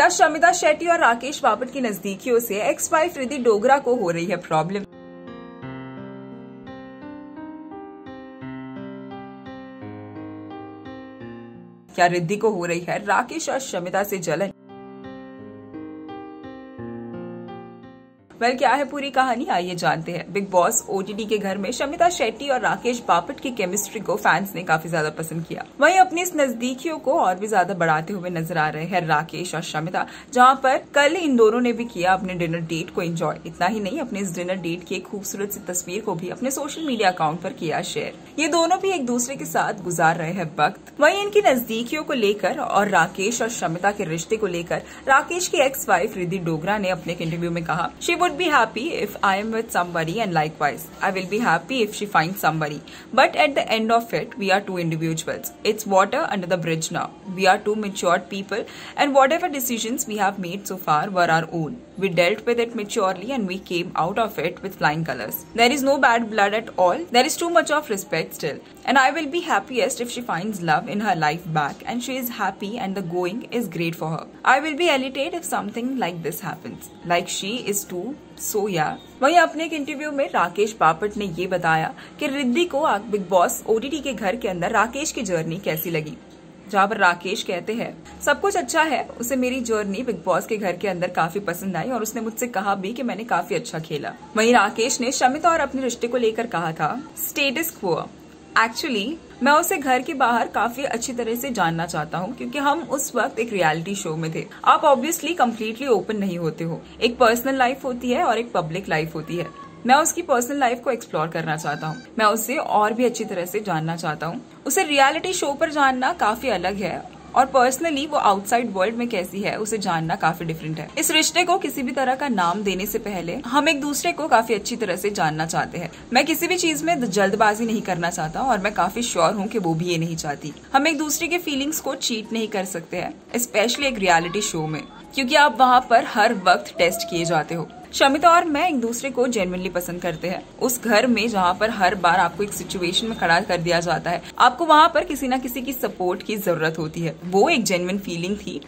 क्या शमिता शेट्टी और राकेश बापट की नजदीकियों से एक्स वाइफ रिधि डोगरा को हो रही है प्रॉब्लम क्या रिद्धि को हो रही है? राकेश और शमिता से जलन? वेल क्या है पूरी कहानी? आइए जानते हैं। बिग बॉस ओटीटी के घर में शमिता शेट्टी और राकेश बापट की केमिस्ट्री को फैंस ने काफ़ी ज़्यादा पसंद किया। वहीं अपनी इस नजदीकियों को और भी ज़्यादा बढ़ाते हुए नज़र आ रहे हैं राकेश और शमिता, जहाँ पर कल इन दोनों ने भी किया अपने डिनर डेट को एंजॉय इतना ही नहीं, अपने इस डिनर डेट की एक खूबसूरत सी तस्वीर को भी अपने सोशल मीडिया अकाउंट पर किया शेयर ये दोनों भी एक दूसरे के साथ गुजार रहे हैं वक्त। वहीं इनकी नजदीकियों को लेकर और राकेश और शमिता के रिश्ते को लेकर राकेश की एक्स वाइफ रिद्धि डोगरा ने अपने इंटरव्यू में कहा she would be happy if I am with somebody and likewise I will be happy if she finds somebody. But at the end of it, we are two individuals. It's water under the bridge now. We are two matured people and whatever decisions we have made so far were our own. We dealt with it maturely and we came out of it with flying colors. There is no bad blood at all. There is too much of respect still. And I will be happiest if she finds love in her life back and she is happy and the going is great for her. I will be elated if something like this happens. Like she is too so या वहीं अपने एक interview में राकेश बापट ने ये बताया कि रिद्धि को बिग बॉस ओटीटी के घर के अंदर राकेश की जर्नी कैसी लगी? जहाँ पर राकेश कहते हैं, सब कुछ अच्छा है, उसे मेरी जर्नी बिग बॉस के घर के अंदर काफ़ी पसंद आई और उसने मुझसे कहा भी कि मैंने काफ़ी अच्छा खेला। वहीं राकेश ने शमिता और अपने रिश्ते को लेकर कहा था स्टेटस क्वो एक्चुअली मैं उसे घर के बाहर काफ़ी अच्छी तरह से जानना चाहता हूँ, क्योंकि हम उस वक्त एक रियलिटी शो में थे। आप ऑब्वियसली कम्प्लीटली ओपन नहीं होते हो। एक पर्सनल लाइफ होती है और एक पब्लिक लाइफ होती है। मैं उसकी पर्सनल लाइफ को एक्सप्लोर करना चाहता हूँ। मैं उसे और भी अच्छी तरह से जानना चाहता हूँ। उसे रियलिटी शो पर जानना काफ़ी अलग है। और पर्सनली वो आउटसाइड वर्ल्ड में कैसी है, उसे जानना काफ़ी डिफरेंट है। इस रिश्ते को किसी भी तरह का नाम देने से पहले हम एक दूसरे को काफ़ी अच्छी तरह से जानना चाहते हैं। मैं किसी भी चीज़ में जल्दबाजी नहीं करना चाहता और मैं काफ़ी श्योर हूँ कि वो भी ये नहीं चाहती। हम एक दूसरे के फीलिंग्स को चीट नहीं कर सकते हैं स्पेशली एक रियलिटी शो में, क्योंकि आप वहाँ पर हर वक्त टेस्ट किए जाते हो। शमिता और मैं एक दूसरे को जेनवनली पसंद करते हैं। उस घर में जहाँ पर हर बार आपको एक सिचुएशन में खड़ा कर दिया जाता है, आपको वहाँ पर किसी न किसी की सपोर्ट की ज़रूरत होती है। वो एक जेनवन फीलिंग थी,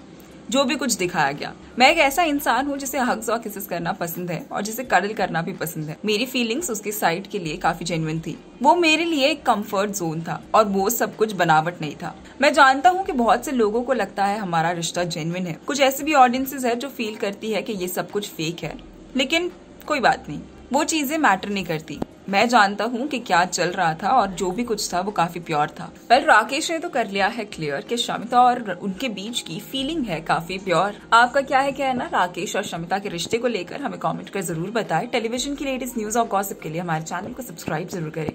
जो भी कुछ दिखाया गया। मैं एक ऐसा इंसान हूँ जिसे हग्स और किसेस करना पसंद है और जिसे कडल करना भी पसंद है। मेरी फीलिंग्स उसके साइड के लिए काफ़ी जेन्युइन थी। वो मेरे लिए एक कंफर्ट जोन था और वो सब कुछ बनावट नहीं था। मैं जानता हूँ कि बहुत से लोगों को लगता है हमारा रिश्ता जेन्युइन है। कुछ ऐसी भी ऑडियंसेस है जो फील करती है कि ये सब कुछ फेक है। लेकिन कोई बात नहीं। वो चीज़ें मैटर नहीं करती। मैं जानता हूँ कि क्या चल रहा था और जो भी कुछ था, वो काफ़ी प्योर था। पर राकेश ने तो कर लिया है क्लियर कि शमिता और उनके बीच की फीलिंग है काफ़ी प्योर आपका क्या है कहना? राकेश और शमिता के रिश्ते को लेकर हमें कमेंट कर ज़रूर बताएँ। टेलीविज़न की लेटेस्ट न्यूज़ और गॉसिप के लिए हमारे चैनल को सब्सक्राइब ज़रूर करें।